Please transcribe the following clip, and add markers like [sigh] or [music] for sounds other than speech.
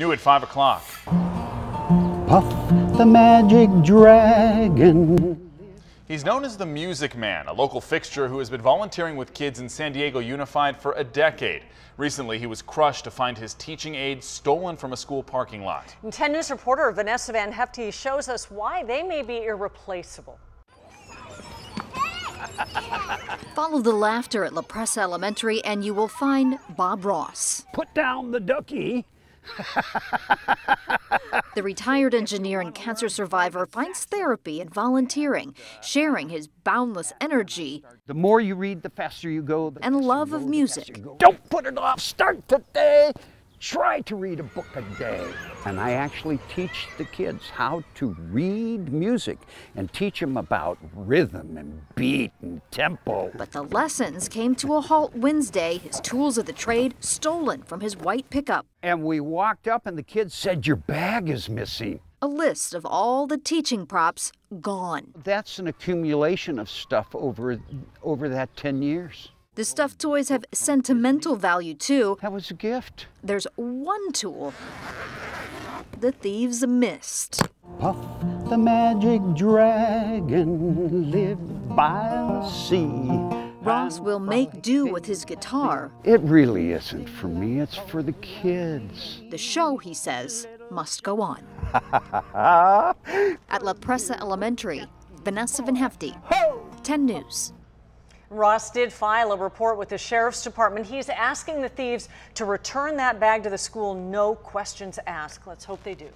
New at 5 o'clock. Puff the magic dragon. He's known as the Music Man, a local fixture who has been volunteering with kids in San Diego Unified for a decade. Recently, he was crushed to find his teaching aid stolen from a school parking lot. And 10 News reporter Vanessa Van Hefty shows us why they may be irreplaceable. [laughs] Follow the laughter at La Presa Elementary and you will find Bob Ross. Put down the ducky. [laughs] The retired engineer and cancer survivor finds therapy in volunteering, sharing his boundless energy The more you read, the faster you go. the and love of music. faster you go. Don't put it off. Start today. Try to read a book a day. And I actually teach the kids how to read music and teach them about rhythm and beat and tempo. But the lessons came to a halt Wednesday, his tools of the trade stolen from his white pickup. And we walked up, and the kids said, Your bag is missing. A list of all the teaching props gone. That's an accumulation of stuff over, over that 10 years. The stuffed toys have sentimental value too. That was a gift. There's one tool the thieves missed. Puff the magic dragon lived by the sea. Ross will make do with his guitar. It really isn't for me, it's for the kids. The show, he says, must go on. [laughs] At La Presa Elementary, Vanessa Van Hefty, 10 News. Ross did file a report with the sheriff's department. He's asking the thieves to return that bag to the school, no questions asked. Let's hope they do.